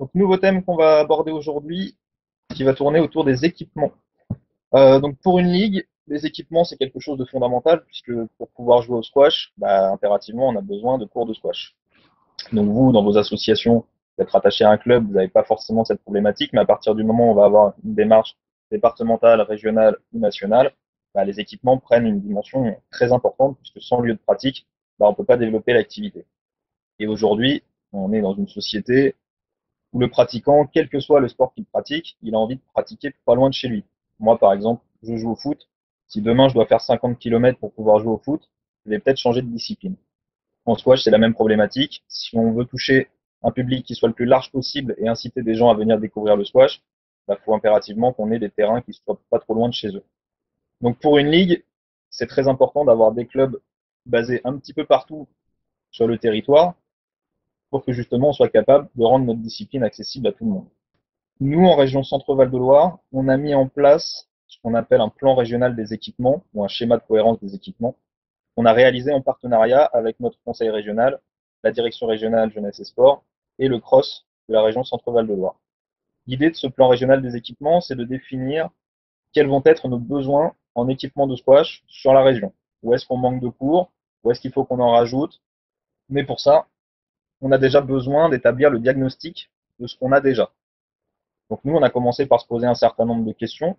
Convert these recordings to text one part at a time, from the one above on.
Donc, nouveau thème qu'on va aborder aujourd'hui, qui va tourner autour des équipements. Euh, donc, pour une ligue, les équipements, c'est quelque chose de fondamental, puisque pour pouvoir jouer au squash, bah, impérativement, on a besoin de cours de squash. Donc, vous, dans vos associations, d'être attaché à un club, vous n'avez pas forcément cette problématique, mais à partir du moment où on va avoir une démarche départementale, régionale ou nationale, bah, les équipements prennent une dimension très importante, puisque sans lieu de pratique, bah, on ne peut pas développer l'activité. Et aujourd'hui, on est dans une société où le pratiquant, quel que soit le sport qu'il pratique, il a envie de pratiquer pas loin de chez lui. Moi, par exemple, je joue au foot. Si demain je dois faire 50 km pour pouvoir jouer au foot, je vais peut-être changer de discipline. En squash, c'est la même problématique. Si on veut toucher un public qui soit le plus large possible et inciter des gens à venir découvrir le squash, il bah, faut impérativement qu'on ait des terrains qui soient pas trop loin de chez eux. Donc pour une ligue, c'est très important d'avoir des clubs basés un petit peu partout sur le territoire pour que justement on soit capable de rendre notre discipline accessible à tout le monde. Nous, en région Centre-Val de Loire, on a mis en place ce qu'on appelle un plan régional des équipements ou un schéma de cohérence des équipements qu'on a réalisé en partenariat avec notre conseil régional, la direction régionale jeunesse et sport et le CROSS de la région Centre-Val de Loire. L'idée de ce plan régional des équipements, c'est de définir quels vont être nos besoins en équipement de squash sur la région. Où est-ce qu'on manque de cours? Où est-ce qu'il faut qu'on en rajoute? Mais pour ça, on a déjà besoin d'établir le diagnostic de ce qu'on a déjà. Donc nous, on a commencé par se poser un certain nombre de questions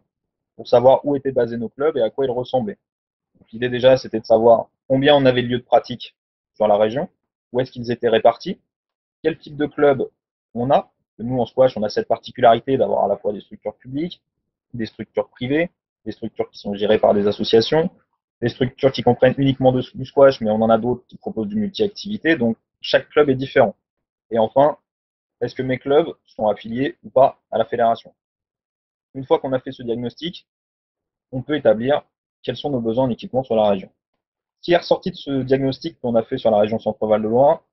pour savoir où étaient basés nos clubs et à quoi ils ressemblaient. L'idée déjà, c'était de savoir combien on avait de lieux de pratique sur la région, où est-ce qu'ils étaient répartis, quel type de club on a. Nous, en squash, on a cette particularité d'avoir à la fois des structures publiques, des structures privées, des structures qui sont gérées par des associations, des structures qui comprennent uniquement du squash, mais on en a d'autres qui proposent du multi-activité. Donc, chaque club est différent. Et enfin, est-ce que mes clubs sont affiliés ou pas à la fédération? Une fois qu'on a fait ce diagnostic, on peut établir quels sont nos besoins en équipement sur la région. Ce qui est ressorti de ce diagnostic qu'on a fait sur la région Centre-Val de Loire,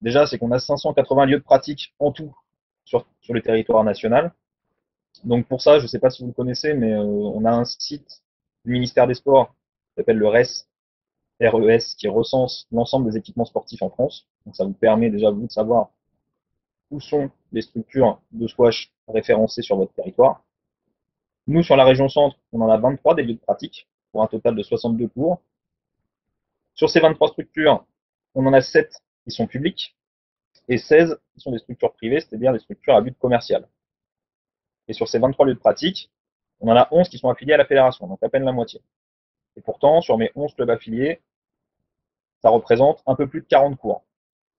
déjà, c'est qu'on a 580 lieux de pratique en tout sur, sur le territoire national. Donc pour ça, je ne sais pas si vous le connaissez, mais euh, on a un site du ministère des Sports qui s'appelle le RES, RES, qui recense l'ensemble des équipements sportifs en France. Donc ça vous permet déjà vous de savoir où sont les structures de squash référencées sur votre territoire. Nous, sur la région centre, on en a 23 des lieux de pratique pour un total de 62 cours. Sur ces 23 structures, on en a 7 qui sont publiques et 16 qui sont des structures privées, c'est-à-dire des structures à but commercial. Et sur ces 23 lieux de pratique, on en a 11 qui sont affiliés à la fédération, donc à peine la moitié. Et pourtant, sur mes 11 clubs affiliés, ça représente un peu plus de 40 cours.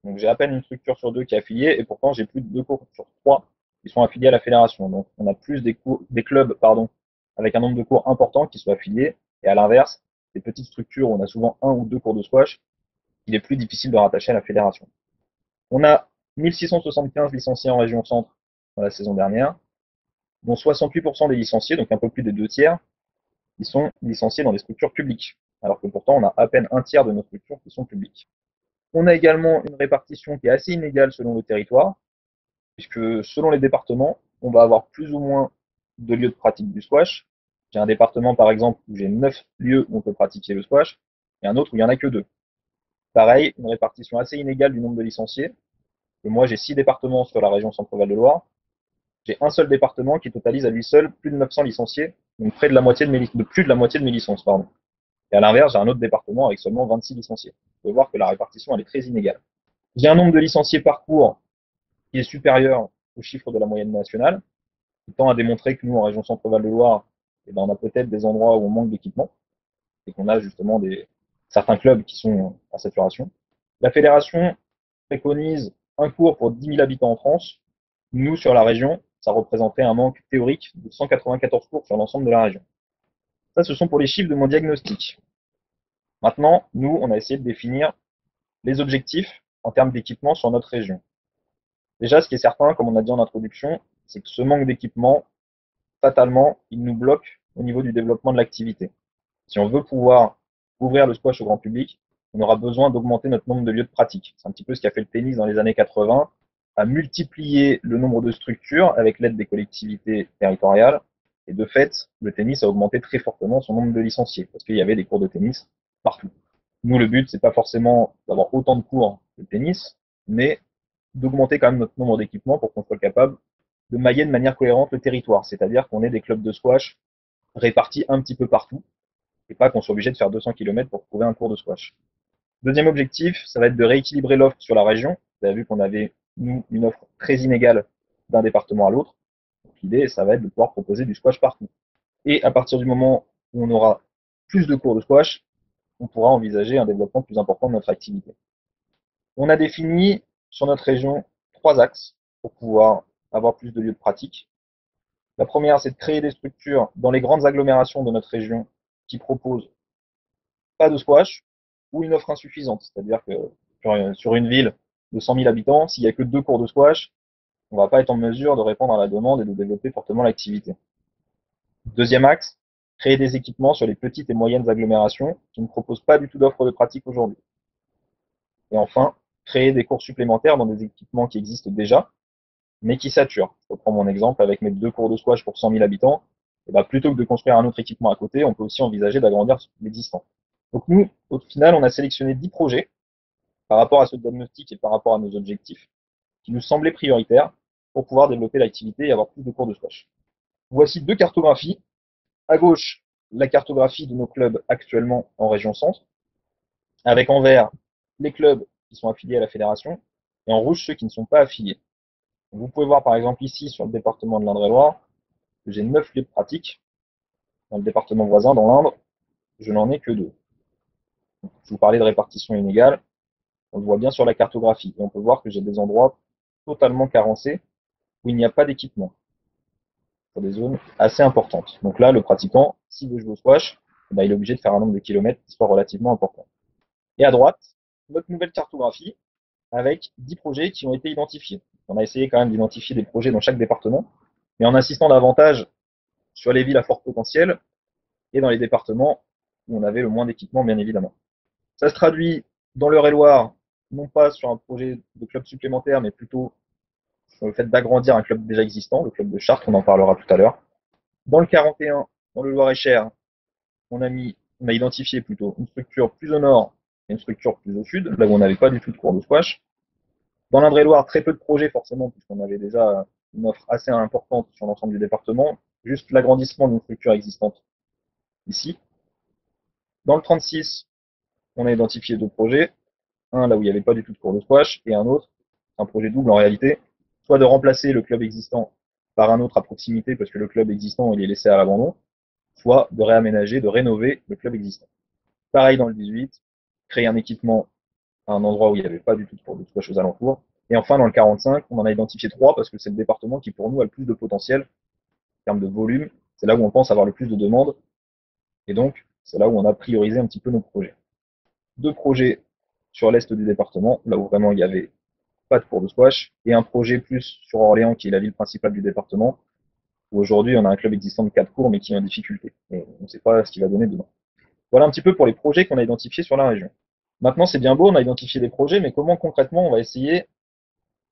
Donc j'ai à peine une structure sur deux qui est affiliée, et pourtant j'ai plus de deux cours sur trois qui sont affiliés à la fédération. Donc on a plus des, cours, des clubs pardon, avec un nombre de cours important qui sont affiliés, et à l'inverse, des petites structures où on a souvent un ou deux cours de squash, il est plus difficile de rattacher à la fédération. On a 1675 licenciés en région centre dans la saison dernière, dont 68% des licenciés, donc un peu plus de deux tiers, qui sont licenciés dans des structures publiques, alors que pourtant on a à peine un tiers de nos structures qui sont publiques. On a également une répartition qui est assez inégale selon le territoire, puisque selon les départements, on va avoir plus ou moins de lieux de pratique du squash. J'ai un département par exemple où j'ai 9 lieux où on peut pratiquer le squash, et un autre où il n'y en a que deux. Pareil, une répartition assez inégale du nombre de licenciés. Et moi, j'ai 6 départements sur la région Centre-Val de Loire, j'ai un seul département qui totalise à lui seul plus de 900 licenciés, donc près de la moitié de, mes, de plus de la moitié de mes licences, pardon. Et à l'inverse, j'ai un autre département avec seulement 26 licenciés. Vous pouvez voir que la répartition elle est très inégale. J'ai un nombre de licenciés par cours qui est supérieur au chiffre de la moyenne nationale, qui tend à démontrer que nous, en région Centre-Val de Loire, eh ben, on a peut-être des endroits où on manque d'équipement, et qu'on a justement des, certains clubs qui sont en saturation. La fédération préconise un cours pour 10 000 habitants en France. Nous, sur la région, ça représenterait un manque théorique de 194 cours sur l'ensemble de la région. Ça, ce sont pour les chiffres de mon diagnostic. Maintenant, nous, on a essayé de définir les objectifs en termes d'équipement sur notre région. Déjà, ce qui est certain, comme on a dit en introduction, c'est que ce manque d'équipement, fatalement, il nous bloque au niveau du développement de l'activité. Si on veut pouvoir ouvrir le squash au grand public, on aura besoin d'augmenter notre nombre de lieux de pratique. C'est un petit peu ce qu'a fait le tennis dans les années 80 à multiplier le nombre de structures avec l'aide des collectivités territoriales. Et de fait, le tennis a augmenté très fortement son nombre de licenciés parce qu'il y avait des cours de tennis partout. Nous, le but, c'est pas forcément d'avoir autant de cours de tennis, mais d'augmenter quand même notre nombre d'équipements pour qu'on soit capable de mailler de manière cohérente le territoire, c'est-à-dire qu'on ait des clubs de squash répartis un petit peu partout, et pas qu'on soit obligé de faire 200 km pour trouver un cours de squash. Deuxième objectif, ça va être de rééquilibrer l'offre sur la région. Vous avez vu qu'on avait, nous, une offre très inégale d'un département à l'autre. L'idée, ça va être de pouvoir proposer du squash partout. Et à partir du moment où on aura plus de cours de squash, on pourra envisager un développement plus important de notre activité. On a défini sur notre région trois axes pour pouvoir avoir plus de lieux de pratique. La première, c'est de créer des structures dans les grandes agglomérations de notre région qui proposent pas de squash ou une offre insuffisante. C'est-à-dire que sur une ville de 100 000 habitants, s'il n'y a que deux cours de squash, on ne va pas être en mesure de répondre à la demande et de développer fortement l'activité. Deuxième axe, créer des équipements sur les petites et moyennes agglomérations qui ne proposent pas du tout d'offres de pratique aujourd'hui. Et enfin, créer des cours supplémentaires dans des équipements qui existent déjà, mais qui saturent. Je reprends mon exemple avec mes deux cours de squash pour 100 000 habitants. Et bah, plutôt que de construire un autre équipement à côté, on peut aussi envisager d'agrandir l'existant. Donc nous, au final, on a sélectionné 10 projets par rapport à ce diagnostic et par rapport à nos objectifs qui nous semblaient prioritaires pour pouvoir développer l'activité et avoir plus de cours de squash. Voici deux cartographies. À gauche, la cartographie de nos clubs actuellement en région centre, avec en vert les clubs qui sont affiliés à la fédération et en rouge ceux qui ne sont pas affiliés. Vous pouvez voir par exemple ici sur le département de l'Indre-et-Loire que j'ai 9 lieux de pratique. Dans le département voisin, dans l'Indre, je n'en ai que deux. Je vous parlais de répartition inégale. On le voit bien sur la cartographie. Et on peut voir que j'ai des endroits totalement carencés où il n'y a pas d'équipement. Sur des zones assez importantes. Donc là, le pratiquant, s'il veut jouer au squash, eh ben, il est obligé de faire un nombre de kilomètres qui soit relativement important. Et à droite, notre nouvelle cartographie avec 10 projets qui ont été identifiés. On a essayé quand même d'identifier des projets dans chaque département, mais en insistant davantage sur les villes à fort potentiel et dans les départements où on avait le moins d'équipement, bien évidemment. Ça se traduit dans l'Eure-et-Loire, non pas sur un projet de club supplémentaire, mais plutôt le fait d'agrandir un club déjà existant, le club de Chartres, on en parlera tout à l'heure. Dans le 41, dans le Loir-et-Cher, on a identifié plutôt une structure plus au nord une structure plus au sud, là où on n'avait pas du tout de cours de squash. Dans l'Indre-et-Loire, très peu de projets forcément, puisqu'on avait déjà une offre assez importante sur l'ensemble du département, juste l'agrandissement d'une structure existante ici. Dans le 36, on a identifié deux projets, un là où il n'y avait pas du tout de cours de squash, et un autre, un projet double en réalité, soit de remplacer le club existant par un autre à proximité, parce que le club existant il est laissé à l'abandon, soit de réaménager, de rénover le club existant. Pareil dans le 18, créer un équipement à un endroit où il n'y avait pas du tout de, squash aux alentours. Et enfin, dans le 45, on en a identifié trois parce que c'est le département qui, pour nous, a le plus de potentiel en termes de volume. C'est là où on pense avoir le plus de demandes. Et donc, c'est là où on a priorisé un petit peu nos projets. Deux projets sur l'est du département, là où vraiment il n'y avait pas de cours de squash, et un projet plus sur Orléans, qui est la ville principale du département, où aujourd'hui on a un club existant de quatre cours, mais qui est en difficulté. Et on ne sait pas ce qu'il va donner demain. Voilà un petit peu pour les projets qu'on a identifiés sur la région. Maintenant, c'est bien beau, on a identifié des projets, mais comment concrètement on va essayer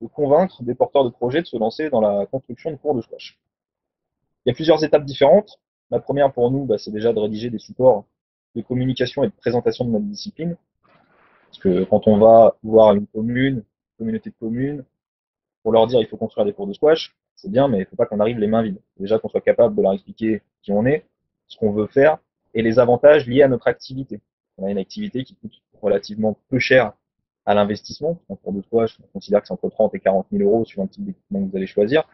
de convaincre des porteurs de projets de se lancer dans la construction de cours de squash? Il y a plusieurs étapes différentes. La première pour nous, bah, c'est déjà de rédiger des supports de communication et de présentation de notre discipline. Parce que quand on va voir une commune, une communauté de communes, pour leur dire il faut construire des cours de squash, c'est bien, mais il ne faut pas qu'on arrive les mains vides. Déjà qu'on soit capable de leur expliquer qui on est, ce qu'on veut faire, et les avantages liés à notre activité. On a une activité qui coûte relativement peu cher à l'investissement. En cours de squash, on considère que c'est entre 30 et 40 000 euros suivant le type d'équipement que vous allez choisir.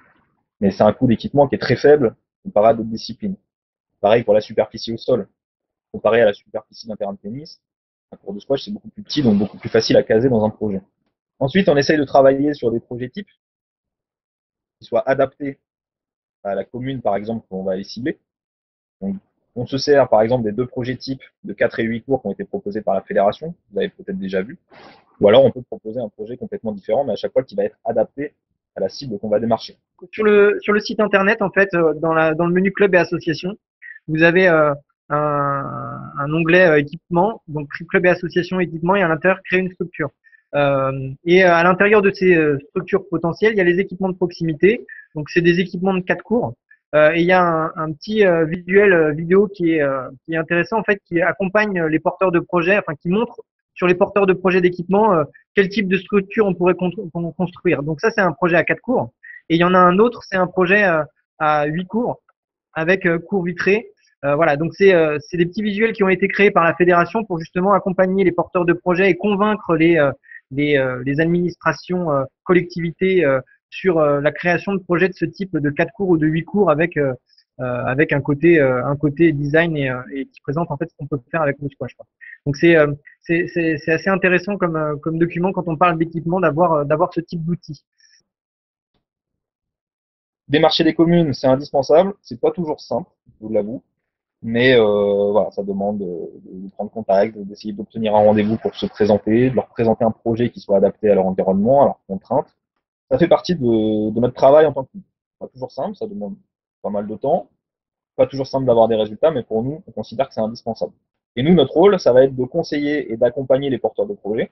Mais c'est un coût d'équipement qui est très faible comparé à d'autres disciplines. Pareil pour la superficie au sol. Comparé à la superficie d'un terrain de tennis, un cours de squash, c'est beaucoup plus petit, donc beaucoup plus facile à caser dans un projet. Ensuite, on essaye de travailler sur des projets types qui soient adaptés à la commune, par exemple, qu'on va aller cibler. Donc, on se sert par exemple des deux projets types de 4 et 8 cours qui ont été proposés par la fédération, vous avez peut-être déjà vu. Ou alors on peut proposer un projet complètement différent, mais à chaque fois qui va être adapté à la cible qu'on va démarcher. Sur le, sur le site internet, en fait, euh, dans, la, dans le menu club et association, vous avez euh, un, un, onglet euh, équipement, donc club et association équipement, et à l'intérieur créer une structure. Et à l'intérieur de ces structures potentielles, il y a les équipements de proximité. Donc c'est des équipements de quatre cours euh, et il y a un, petit euh, visuel euh, vidéo qui est, intéressant en fait, qui accompagne les porteurs de projets, enfin qui montre sur les porteurs de projets d'équipement, euh, quel type de structure on pourrait construire. Donc ça, c'est un projet à quatre cours. Et il y en a un autre, c'est un projet euh, à huit cours avec cours vitrés. voilà, donc c'est des petits visuels qui ont été créés par la fédération pour justement accompagner les porteurs de projets et convaincre les, les, les administrations, collectivités sur la création de projets de ce type de quatre cours ou de huit cours avec euh, avec un côté euh, un côté design et, euh, qui présente en fait ce qu'on peut faire avec le squash. Quoi. Donc c'est c'est assez intéressant comme comme document quand on parle d'équipement d'avoir d'avoir ce type d'outil. Démarcher des communes, c'est indispensable. C'est pas toujours simple, je vous l'avoue. Mais euh, voilà, ça demande de, de prendre contact, d'essayer d'obtenir un rendez-vous pour se présenter, de leur présenter un projet qui soit adapté à leur environnement, à leurs contraintes. Ça fait partie de, de notre travail en tant que pas toujours simple, ça demande pas mal de temps. Pas toujours simple d'avoir des résultats, mais pour nous, on considère que c'est indispensable. Et nous, notre rôle, ça va être de conseiller et d'accompagner les porteurs de projets,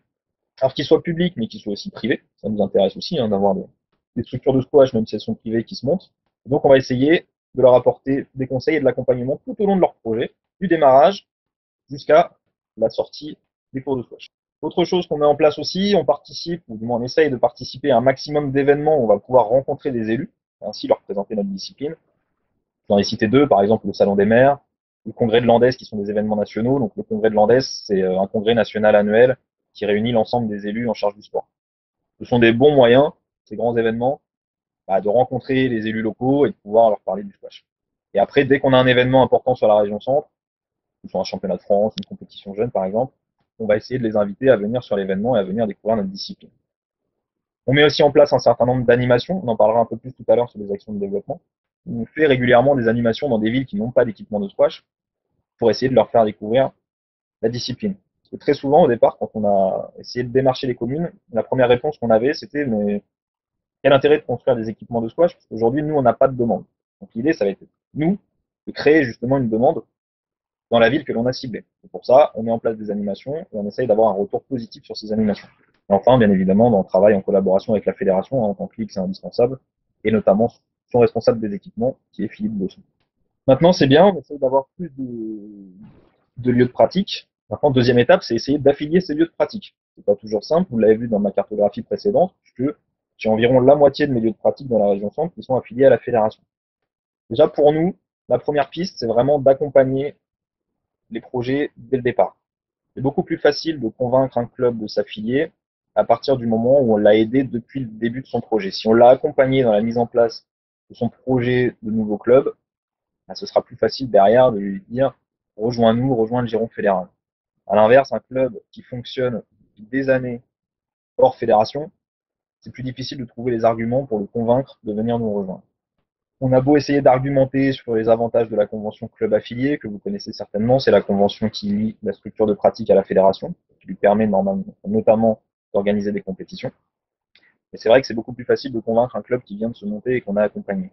alors qu'ils soient publics, mais qu'ils soient aussi privés. Ça nous intéresse aussi hein, d'avoir des, structures de squash, même si elles sont privées, qui se montent. donc, on va essayer de leur apporter des conseils et de l'accompagnement tout au long de leur projet, du démarrage jusqu'à la sortie des cours de squash. Autre chose qu'on met en place aussi, on participe, ou du moins on essaye de participer à un maximum d'événements où on va pouvoir rencontrer des élus, et ainsi leur présenter notre discipline. J'en ai cité deux, par exemple le Salon des maires, le Congrès de Landes, qui sont des événements nationaux. Donc le Congrès de Landes, c'est euh, un congrès national annuel qui réunit l'ensemble des élus en charge du sport. Ce sont des bons moyens, ces grands événements, bah, de rencontrer les élus locaux et de pouvoir leur parler du squash. Et après, dès qu'on a un événement important sur la région centre, que ce soit un championnat de France, une compétition jeune par exemple, on va essayer de les inviter à venir sur l'événement et à venir découvrir notre discipline. On met aussi en place un certain nombre d'animations, on en parlera un peu plus tout à l'heure sur les actions de développement, on fait régulièrement des animations dans des villes qui n'ont pas d'équipement de squash pour essayer de leur faire découvrir la discipline. Parce que très souvent, au départ, quand on a essayé de démarcher les communes, la première réponse qu'on avait, c'était mais quel intérêt de construire des équipements de squash Parce qu'aujourd'hui, nous, on n'a pas de demande. Donc l'idée, ça va être nous de créer justement une demande dans la ville que l'on a ciblée. Pour ça, on met en place des animations et on essaye d'avoir un retour positif sur ces animations. Et enfin, bien évidemment, on travaille en collaboration avec la fédération, hein, en tant que ligue, c'est indispensable, et notamment responsable des équipements, qui est Philippe Bosson. Maintenant, c'est bien, on essaie d'avoir plus de, lieux de pratique. Maintenant, deuxième étape, c'est essayer d'affilier ces lieux de pratique. C'est pas toujours simple, vous l'avez vu dans ma cartographie précédente, puisque j'ai environ la moitié de mes lieux de pratique dans la région centre qui sont affiliés à la fédération. Déjà, pour nous, la première piste, c'est vraiment d'accompagner les projets dès le départ. C'est beaucoup plus facile de convaincre un club de s'affilier à partir du moment où on l'a aidé depuis le début de son projet. Si on l'a accompagné dans la mise en place de son projet de nouveau club, bah, ce sera plus facile derrière de lui dire rejoins-nous, rejoins le giron fédéral. À l'inverse, un club qui fonctionne depuis des années hors fédération, c'est plus difficile de trouver les arguments pour le convaincre de venir nous rejoindre. On a beau essayer d'argumenter sur les avantages de la convention club affilié, que vous connaissez certainement, c'est la convention qui lie la structure de pratique à la fédération, qui lui permet notamment d'organiser des compétitions. Mais c'est vrai que c'est beaucoup plus facile de convaincre un club qui vient de se monter et qu'on a accompagné.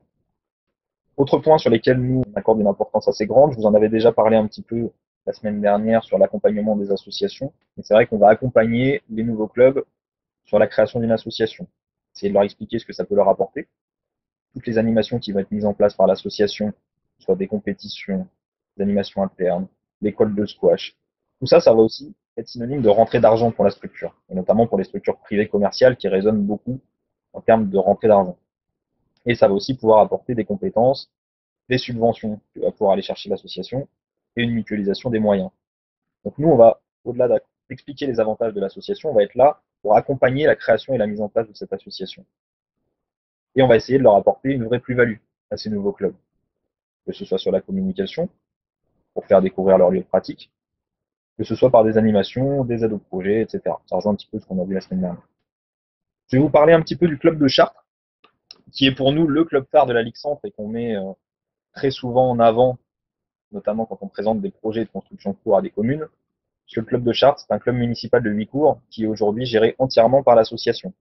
Autre point sur lesquels nous on accorde une importance assez grande, je vous en avais déjà parlé un petit peu la semaine dernière sur l'accompagnement des associations, mais c'est vrai qu'on va accompagner les nouveaux clubs sur la création d'une association. Essayer de leur expliquer ce que ça peut leur apporter. Toutes les animations qui vont être mises en place par l'association, soit des compétitions, des animations internes, l'école de squash. Tout ça, ça va aussi être synonyme de rentrée d'argent pour la structure, et notamment pour les structures privées commerciales qui résonnent beaucoup en termes de rentrée d'argent. Et ça va aussi pouvoir apporter des compétences, des subventions que va pouvoir aller chercher l'association, et une mutualisation des moyens. Donc nous, on va, au-delà d'expliquer les avantages de l'association, on va être là pour accompagner la création et la mise en place de cette association. Et on va essayer de leur apporter une vraie plus-value à ces nouveaux clubs, que ce soit sur la communication, pour faire découvrir leur lieu de pratique, que ce soit par des animations, des aides au projet, etc. Ça rejoint un petit peu ce qu'on a vu la semaine dernière. Je vais vous parler un petit peu du club de Chartres, qui est pour nous le club phare de la Ligue Centre et qu'on met euh, très souvent en avant, notamment quand on présente des projets de construction de cours à des communes. Parce que le club de Chartres, c'est un club municipal de huit cours qui est aujourd'hui géré entièrement par l'association.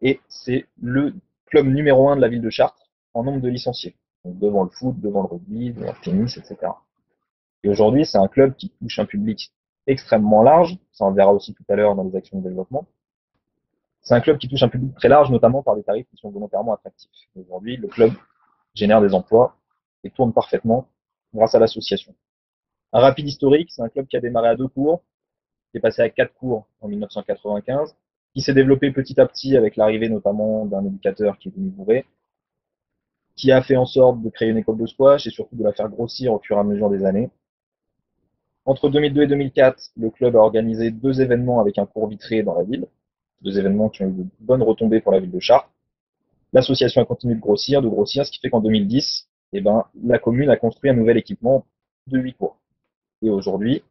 Et c'est le club numéro un de la ville de Chartres en nombre de licenciés. Donc devant le foot, devant le rugby, devant le tennis, etc. Et aujourd'hui, c'est un club qui touche un public extrêmement large. Ça, on verra aussi tout à l'heure dans les actions de développement. C'est un club qui touche un public très large, notamment par des tarifs qui sont volontairement attractifs. Aujourd'hui, le club génère des emplois et tourne parfaitement grâce à l'association. Un rapide historique, c'est un club qui a démarré à deux cours, qui est passé à quatre cours en 1995, qui s'est développé petit à petit avec l'arrivée notamment d'un éducateur qui est venu bourrer, qui a fait en sorte de créer une école de squash et surtout de la faire grossir au fur et à mesure des années. Entre 2002 et 2004, le club a organisé deux événements avec un cours vitré dans la ville, deux événements qui ont eu de bonnes retombées pour la ville de Chartres. L'association a continué de grossir, de grossir, ce qui fait qu'en 2010, eh ben, la commune a construit un nouvel équipement de huit cours. Et aujourd'hui,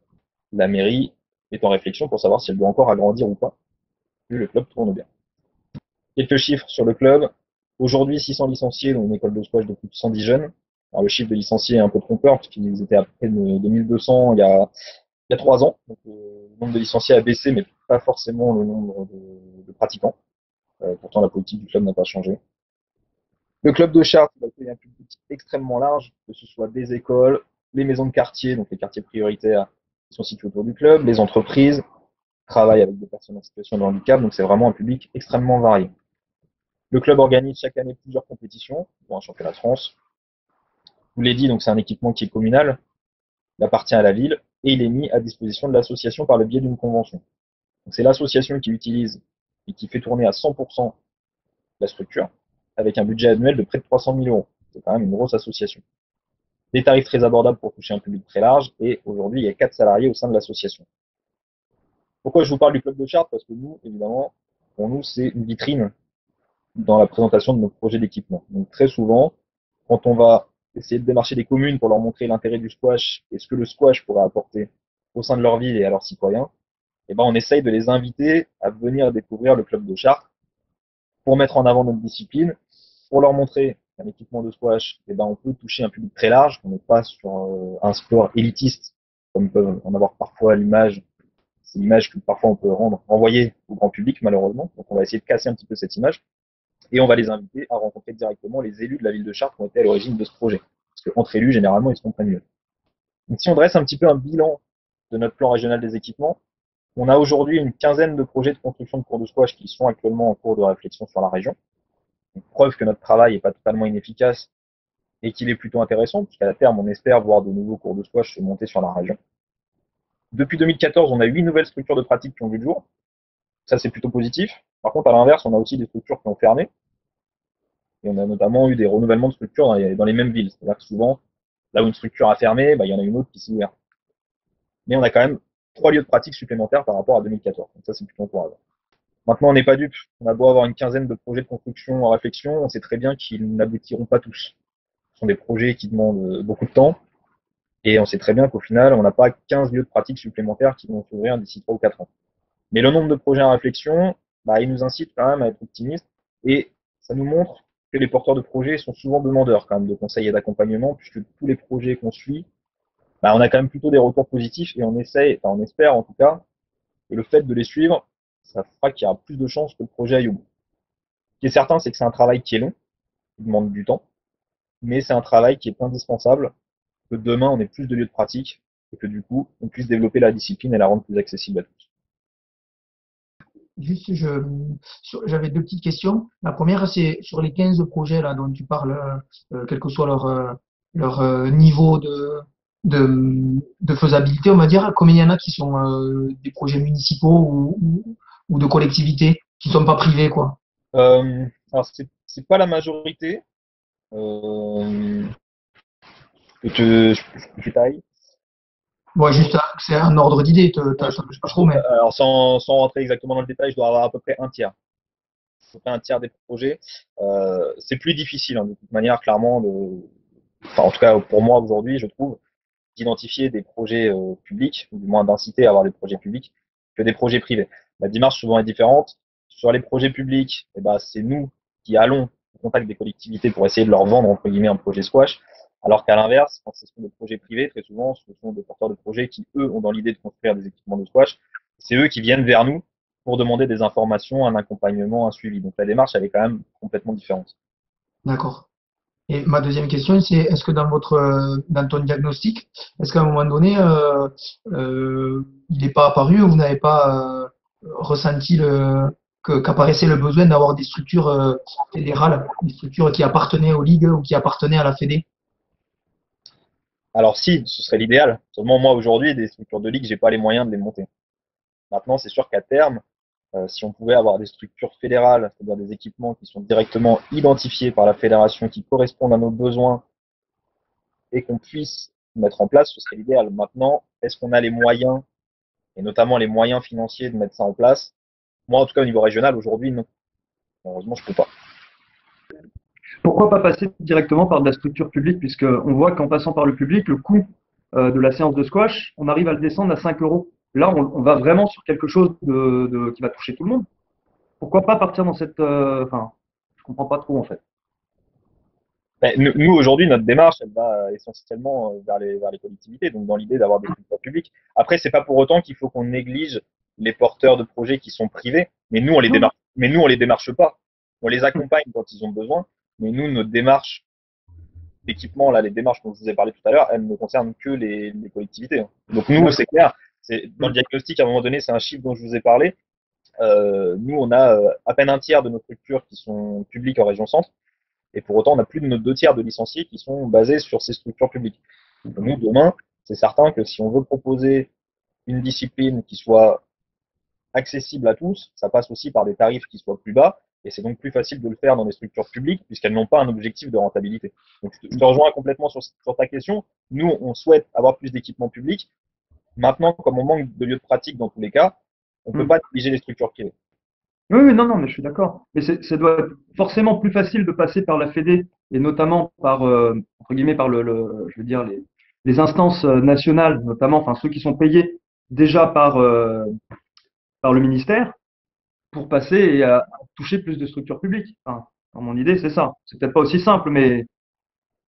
la mairie est en réflexion pour savoir si elle doit encore agrandir ou pas, plus le club tourne bien. Quelques chiffres sur le club. Aujourd'hui, 600 licenciés dans une école de squash de plus de 110 jeunes. Alors, le chiffre de licenciés est un peu trompeur, puisqu'ils étaient à de 2200 il y a, il y a 3 ans. Donc, euh, le nombre de licenciés a baissé, mais pas forcément le nombre de, pratiquants. Euh, pourtant, la politique du club n'a pas changé. Le club de Chartres a un public extrêmement large, que ce soit des écoles, les maisons de quartier, donc les quartiers prioritaires qui sont situés autour du club, les entreprises, travaillent avec des personnes en situation de handicap, donc c'est vraiment un public extrêmement varié. Le club organise chaque année plusieurs compétitions, pour un championnat de France, vous l'ai dit, donc c'est un équipement qui est communal, il appartient à la ville et il est mis à disposition de l'association par le biais d'une convention. c'est l'association qui utilise et qui fait tourner à 100% la structure avec un budget annuel de près de 300 000 euros. C'est quand même une grosse association. Des tarifs très abordables pour toucher un public très large et aujourd'hui il y a quatre salariés au sein de l'association. Pourquoi je vous parle du club de Chartres? Parce que nous, évidemment, pour nous, c'est une vitrine dans la présentation de nos projets d'équipement. Donc très souvent, quand on va essayer de démarcher des communes pour leur montrer l'intérêt du squash et ce que le squash pourrait apporter au sein de leur ville et à leurs citoyens, eh ben, on essaye de les inviter à venir découvrir le club de Chartres pour mettre en avant notre discipline, pour leur montrer qu'un équipement de squash, eh ben, on peut toucher un public très large, qu'on n'est pas sur euh, un sport élitiste, comme peuvent en avoir parfois l'image, c'est l'image que parfois on peut rendre, envoyer au grand public malheureusement. Donc on va essayer de casser un petit peu cette image et on va les inviter à rencontrer directement les élus de la ville de Chartres qui ont été à l'origine de ce projet. Parce qu'entre élus, généralement, ils se comprennent mieux. Donc si on dresse un petit peu un bilan de notre plan régional des équipements, on a aujourd'hui une quinzaine de projets de construction de cours de squash qui sont actuellement en cours de réflexion sur la région. Donc, preuve que notre travail n'est pas totalement inefficace et qu'il est plutôt intéressant, puisqu'à terme, on espère voir de nouveaux cours de squash se monter sur la région. Depuis 2014, on a huit nouvelles structures de pratique qui ont vu le jour. Ça, c'est plutôt positif. Par contre, à l'inverse, on a aussi des structures qui ont fermé. Et on a notamment eu des renouvellements de structures dans les, dans les mêmes villes. C'est-à-dire que souvent, là où une structure a fermé, bah, il y en a une autre qui s'est ouverte. Mais on a quand même trois lieux de pratique supplémentaires par rapport à 2014. Donc ça, c'est plutôt encourageant. Maintenant, on n'est pas dupe. On a beau avoir une quinzaine de projets de construction en réflexion, on sait très bien qu'ils n'aboutiront pas tous. Ce sont des projets qui demandent beaucoup de temps. Et on sait très bien qu'au final, on n'a pas 15 lieux de pratique supplémentaires qui vont s'ouvrir d'ici 3 ou 4 ans. Mais le nombre de projets en réflexion, bah, il nous incite quand même à être optimiste et ça nous montre que les porteurs de projets sont souvent demandeurs quand même de conseils et d'accompagnement puisque tous les projets qu'on suit, bah, on a quand même plutôt des retours positifs et on essaye, enfin on espère en tout cas, que le fait de les suivre, ça fera qu'il y aura plus de chances que le projet aille au bout. Ce qui est certain, c'est que c'est un travail qui est long, qui demande du temps, mais c'est un travail qui est indispensable que demain on ait plus de lieux de pratique et que du coup on puisse développer la discipline et la rendre plus accessible à tous. Juste, j'avais deux petites questions. La première, c'est sur les 15 projets là dont tu parles, euh, quel que soit leur, euh, euh, niveau de, faisabilité, on va dire, combien il y en a qui sont des projets municipaux ou, de collectivités, qui ne sont pas privés, quoi Alors, c'est pas la majorité. Euh, je je, taille. Ouais, juste, c'est un ordre d'idée, pas trop, mais. Alors, sans, sans, rentrer exactement dans le détail, je dois avoir à peu près un tiers. un tiers des projets. Euh, c'est plus difficile, hein, de toute manière, clairement, de, enfin, en tout cas, pour moi, aujourd'hui, je trouve, d'identifier des projets euh, publics, ou du moins d'inciter à avoir des projets publics, que des projets privés. La démarche souvent est différente. Sur les projets publics, eh ben, c'est nous qui allons au contact des collectivités pour essayer de leur vendre, entre guillemets, un projet squash. Alors qu'à l'inverse, quand ce sont des projets privés, très souvent, ce sont des porteurs de projets qui, eux, ont dans l'idée de construire des équipements de squash. C'est eux qui viennent vers nous pour demander des informations, un accompagnement, un suivi. Donc la démarche, elle est quand même complètement différente. D'accord. Et ma deuxième question, c'est est-ce que dans votre dans ton diagnostic, est-ce qu'à un moment donné, euh, euh, il n'est pas apparu ou vous n'avez pas euh, ressenti le, qu'apparaissait le besoin d'avoir des structures euh, fédérales, des structures qui appartenaient aux ligues ou qui appartenaient à la Fédé alors si, ce serait l'idéal. Seulement moi aujourd'hui, des structures de ligue, j'ai pas les moyens de les monter. Maintenant, c'est sûr qu'à terme, euh, si on pouvait avoir des structures fédérales, c'est-à-dire des équipements qui sont directement identifiés par la fédération, qui correspondent à nos besoins et qu'on puisse mettre en place, ce serait l'idéal. Maintenant, est-ce qu'on a les moyens, et notamment les moyens financiers de mettre ça en place Moi, en tout cas, au niveau régional, aujourd'hui, non. Heureusement, je ne peux pas. Pourquoi pas passer directement par de la structure publique, puisqu'on voit qu'en passant par le public, le coût euh, de la séance de squash, on arrive à le descendre à 5 euros. Là, on, va vraiment sur quelque chose de, qui va toucher tout le monde. Pourquoi pas partir dans cette... Euh, enfin, je comprends pas trop en fait. Ben, nous, aujourd'hui, notre démarche, elle va essentiellement euh, vers les, vers les collectivités, donc dans l'idée d'avoir des structures publiques. Après, c'est pas pour autant qu'il faut qu'on néglige les porteurs de projets qui sont privés, mais nous, on les démarche, mais nous, on les démarche pas. On les accompagne quand ils ont besoin, mais nous, notre démarche d'équipement, là, les démarches dont je vous ai parlé tout à l'heure, elles ne concernent que les, collectivités. Hein. Donc nous, c'est clair, c'est dans le diagnostic, à un moment donné, c'est un chiffre dont je vous ai parlé. Euh, nous, on a euh, à peine un tiers de nos structures qui sont publiques en région centre, et pour autant, on a plus de nos deux tiers de licenciés qui sont basés sur ces structures publiques. Donc, nous, demain, c'est certain que si on veut proposer une discipline qui soit accessible à tous, ça passe aussi par des tarifs qui soient plus bas, et c'est donc plus facile de le faire dans des structures publiques puisqu'elles n'ont pas un objectif de rentabilité. Donc je te rejoins complètement sur, ta question. Nous, on souhaite avoir plus d'équipements publics. Maintenant, comme on manque de lieux de pratique dans tous les cas, on ne peut mm. pas négliger les structures privées. Oui, oui, non, non, mais je suis d'accord. Mais ça doit être forcément plus facile de passer par la Fédé et notamment par, euh, entre guillemets, par le, je veux dire, les, les, instances euh, nationales, notamment, enfin ceux qui sont payés déjà par, euh, par le ministère, pour passer et à toucher plus de structures publiques. Enfin, dans mon idée, c'est ça. C'est peut-être pas aussi simple, mais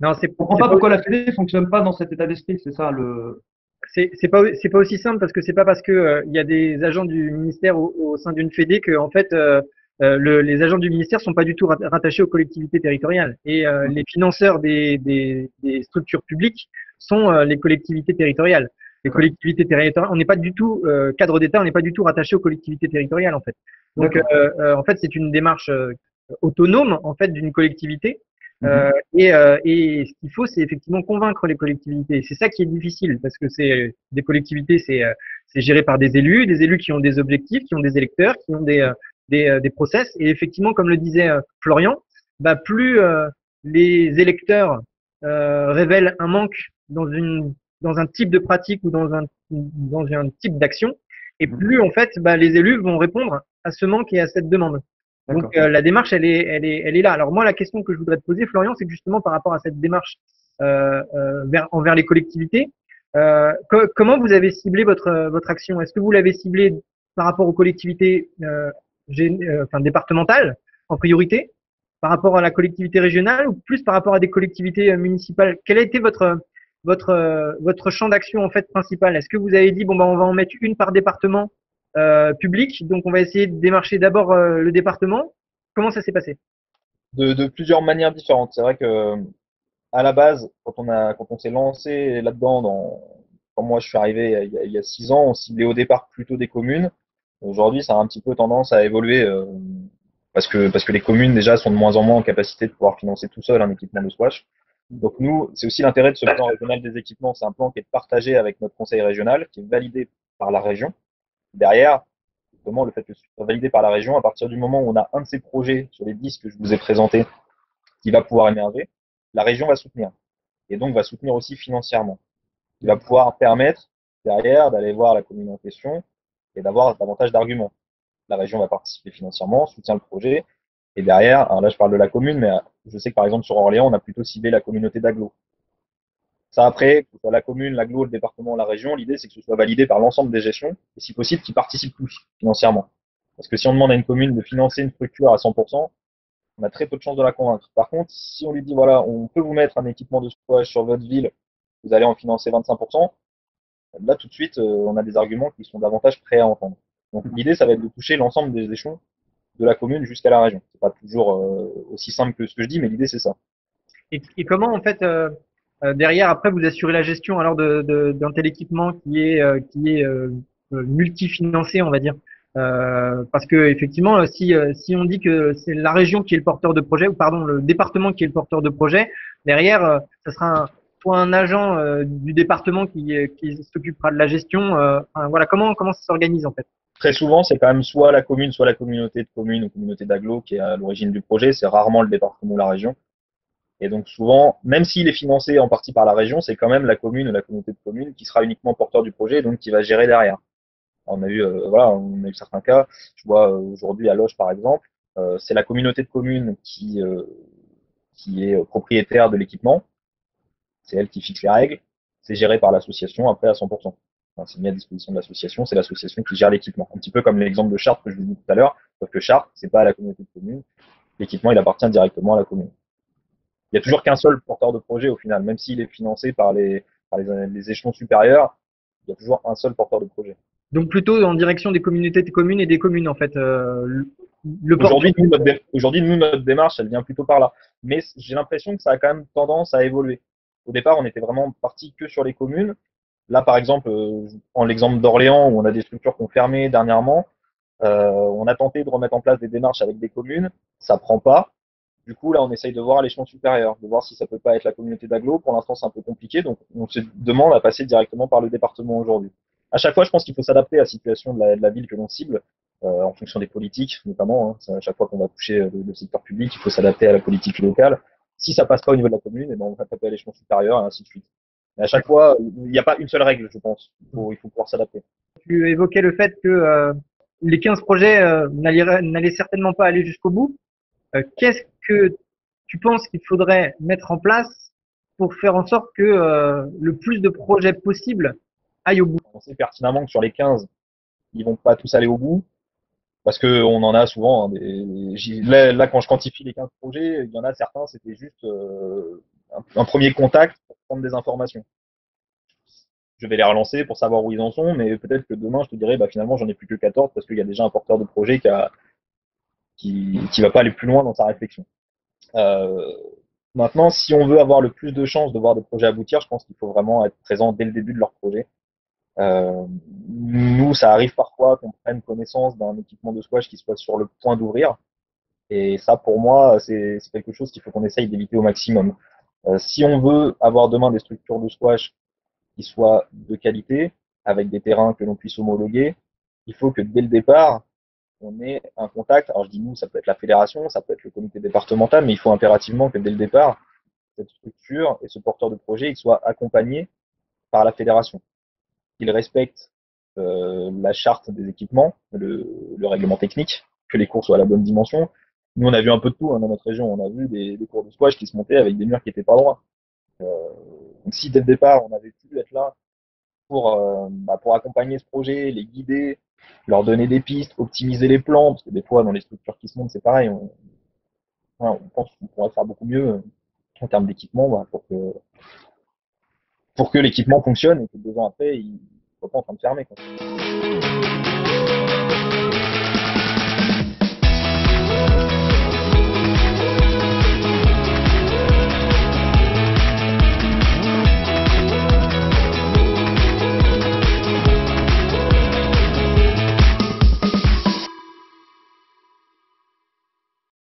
non, c'est. comprends pas pourquoi la Fédé fonctionne pas dans cet état d'esprit. C'est ça le. C'est pas c'est pas aussi simple parce que c'est pas parce que euh, il y a des agents du ministère au, sein d'une Fédé que en fait euh, euh, le, les agents du ministère sont pas du tout rattachés aux collectivités territoriales et les financeurs des, des, des, structures publiques sont les collectivités territoriales. Les collectivités territoriales, on n'est pas du tout cadre d'État, on n'est pas du tout rattaché aux collectivités territoriales en fait. Donc, euh, euh, en fait, c'est une démarche euh, autonome en fait d'une collectivité. Euh, mhm. et, euh, et, ce qu'il faut, c'est effectivement convaincre les collectivités. C'est ça qui est difficile parce que c'est des collectivités, c'est géré par des élus, des élus qui ont des objectifs, qui ont des électeurs, qui ont des des, des process. Et effectivement, comme le disait Florian, bah plus les électeurs révèlent un manque dans une dans un type de pratique ou dans un dans un type d'action, et mhm. plus en fait, bah, les élus vont répondre à ce manque et à cette demande. Donc euh, la démarche, elle est, elle est, elle est là. Alors moi, la question que je voudrais te poser, Florian, c'est justement par rapport à cette démarche euh, euh, vers, envers les collectivités, euh, comment vous avez ciblé votre votre action? Est-ce que vous l'avez ciblé par rapport aux collectivités enfin, départementales en priorité, par rapport à la collectivité régionale ou plus par rapport à des collectivités municipales? Quel a été votre votre votre champ d'action en fait principal? Est-ce que vous avez dit bon ben on va en mettre une par département euh, public. Donc, on va essayer de démarcher d'abord euh, le département. Comment ça s'est passé? De, de, plusieurs manières différentes. C'est vrai que à la base, quand on a, quand on s'est lancé là-dedans, dans, quand moi je suis arrivé il y, a, il y, a, six ans, on ciblait au départ plutôt des communes. Aujourd'hui, ça a un petit peu tendance à évoluer euh, parce que parce que les communes déjà sont de moins en moins en capacité de pouvoir financer tout seul un équipement de squash. Donc nous, c'est aussi l'intérêt de ce plan régional des équipements. C'est un plan qui est partagé avec notre conseil régional, qui est validé par la région. Derrière, justement, le fait que ce soit validé par la région, à partir du moment où on a un de ces projets sur les 10 que je vous ai présentés qui va pouvoir émerger, la région va soutenir. Et donc va soutenir aussi financièrement. Il va pouvoir permettre derrière d'aller voir la commune en question et d'avoir davantage d'arguments. La région va participer financièrement, soutient le projet, et derrière, alors là je parle de la commune, mais je sais que par exemple sur Orléans, on a plutôt ciblé la communauté d'Aglo. Ça, après, que ce soit la commune, l'agglo, le département, la région, l'idée, c'est que ce soit validé par l'ensemble des gestions, et si possible, qu'ils participent tous financièrement. Parce que si on demande à une commune de financer une structure à 100%, on a très peu de chances de la convaincre. Par contre, si on lui dit, voilà, on peut vous mettre un équipement de squash sur votre ville, vous allez en financer 25%, là, tout de suite, euh, on a des arguments qui sont davantage prêts à entendre. Donc, l'idée, ça va être de toucher l'ensemble des échelons de la commune jusqu'à la région. C'est pas toujours euh, aussi simple que ce que je dis, mais l'idée, c'est ça. Et, et, comment, en fait, euh, derrière, après, vous assurez la gestion alors d'un tel équipement qui est euh, qui est euh, multifinancé, on va dire. parce que effectivement, si si on dit que c'est la région qui est le porteur de projet, ou pardon, le département qui est le porteur de projet, derrière, ça sera un, soit un agent du département qui qui s'occupera de la gestion. voilà, comment comment ça s'organise en fait? Très souvent, c'est quand même soit la commune, soit la communauté de communes ou communauté d'agglo qui est à l'origine du projet. C'est rarement le département ou la région. Et donc souvent, même s'il est financé en partie par la région, c'est quand même la commune ou la communauté de communes qui sera uniquement porteur du projet et donc qui va gérer derrière. On a eu, euh, voilà, on a eu certains cas. Je vois euh, aujourd'hui à Loge par exemple, euh, c'est la communauté de communes qui qui est propriétaire de l'équipement. C'est elle qui fixe les règles. C'est géré par l'association après à 100% c'est mis à disposition de l'association, c'est l'association qui gère l'équipement. Un petit peu comme l'exemple de Chartres que je vous ai dit tout à l'heure, sauf que Chartres, c'est pas à la communauté de communes. L'équipement, il appartient directement à la commune. Il n'y a toujours qu'un seul porteur de projet au final, même s'il est financé par les, par les, échelons supérieurs, il y a toujours un seul porteur de projet. Donc plutôt en direction des communautés de communes et des communes en fait. Euh, Aujourd'hui, nous, notre, aujourd'hui, nous, notre démarche, elle vient plutôt par là. Mais j'ai l'impression que ça a quand même tendance à évoluer. Au départ, on était vraiment parti que sur les communes. Là, par exemple, euh, en l'exemple d'Orléans, où on a des structures qui ont fermé dernièrement, euh, on a tenté de remettre en place des démarches avec des communes, ça prend pas. Du coup, là, on essaye de voir à l'échelon supérieur, de voir si ça peut pas être la communauté d'agglo. Pour l'instant, c'est un peu compliqué, donc on se demande à passer directement par le département aujourd'hui. À chaque fois, je pense qu'il faut s'adapter à la situation de la, ville que l'on cible, euh, en fonction des politiques, notamment. Hein. À chaque fois qu'on va toucher le, le, secteur public, il faut s'adapter à la politique locale. Si ça passe pas au niveau de la commune, eh ben on va taper à l'échelon supérieur, et ainsi de suite. Mais à chaque fois, il n'y a pas une seule règle, je pense. Il faut, il faut pouvoir s'adapter. Tu évoquais le fait que euh, les 15 projets euh, n'allaient certainement pas aller jusqu'au bout. Euh, qu'est-ce que tu penses qu'il faudrait mettre en place pour faire en sorte que euh, le plus de projets possibles aillent au bout? On sait pertinemment que sur les 15, ils vont pas tous aller au bout. Parce que on en a souvent. Hein, là, quand je quantifie les 15 projets, il y en a certains, c'était juste un, premier contact pour prendre des informations. Je vais les relancer pour savoir où ils en sont, mais peut-être que demain, je te dirai, bah, finalement, j'en ai plus que 14 parce qu'il y a déjà un porteur de projet qui a, qui, qui va pas aller plus loin dans sa réflexion. Euh, maintenant, si on veut avoir le plus de chances de voir des projets aboutir, je pense qu'il faut vraiment être présent dès le début de leur projet. Euh, nous, ça arrive parfois qu'on prenne connaissance d'un équipement de squash qui soit sur le point d'ouvrir. Et ça, pour moi, c'est quelque chose qu'il faut qu'on essaye d'éviter au maximum. Euh, si on veut avoir demain des structures de squash qui soient de qualité, avec des terrains que l'on puisse homologuer, il faut que dès le départ, on ait un contact. Alors je dis nous, ça peut être la fédération, ça peut être le comité départemental, mais il faut impérativement que dès le départ, cette structure et ce porteur de projet il soit accompagné par la fédération. Qu'il respecte euh, la charte des équipements, le, le, règlement technique, que les cours soient à la bonne dimension, nous, on a vu un peu de tout hein, dans notre région. On a vu des, cours de squash qui se montaient avec des murs qui étaient pas droits. Euh, donc, si dès le départ, on avait pu être là pour, euh, bah, pour accompagner ce projet, les guider, leur donner des pistes, optimiser les plans, parce que des fois, dans les structures qui se montent, c'est pareil. On, pense qu'on pourrait faire beaucoup mieux euh, en termes d'équipement pour que l'équipement fonctionne et que deux ans après, il ne soit pas en train de fermer.